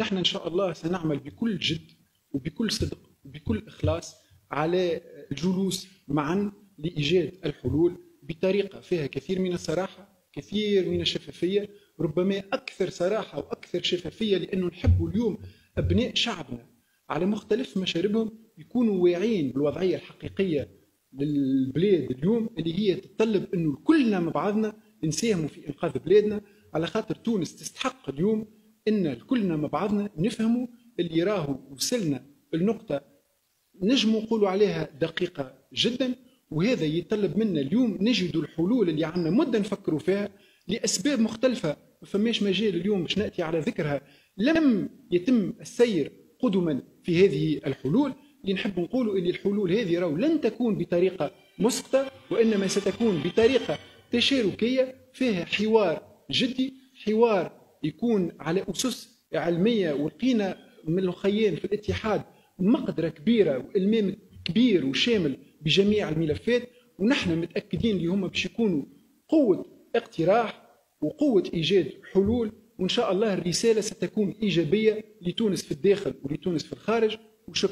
نحن إن شاء الله سنعمل بكل جد وبكل صدق وبكل إخلاص على الجلوس معا لإيجاد الحلول بطريقة فيها كثير من الصراحة كثير من الشفافية ربما أكثر صراحة وأكثر شفافية لأنه نحب اليوم أبناء شعبنا على مختلف مشاربهم يكونوا واعيين بالوضعية الحقيقية للبلاد اليوم اللي هي تتطلب إنه كلنا مع بعضنا نساهموا في إنقاذ بلادنا. على خاطر تونس تستحق اليوم إن كلنا مع بعضنا نفهموا اللي راهو وصلنا النقطة. نجموا نقولوا عليها دقيقة جدا وهذا يتطلب منا اليوم نجد الحلول اللي عندنا مدة نفكروا فيها لأسباب مختلفة ما فماش مجال اليوم باش نأتي على ذكرها. لم يتم السير قدما في هذه الحلول. اللي نحب نقولوا ان الحلول هذه راهو لن تكون بطريقة مسقطة وإنما ستكون بطريقة تشاركية فيها حوار جدي حوار يكون على أسس علمية ولقينا من الاخيين في الاتحاد مقدرة كبيرة وإلمام كبير وشامل بجميع الملفات ونحن متأكدين اللي هما باش يكونوا قوة اقتراح وقوة إيجاد حلول وإن شاء الله الرسالة ستكون إيجابية لتونس في الداخل ولتونس في الخارج. وشكرا.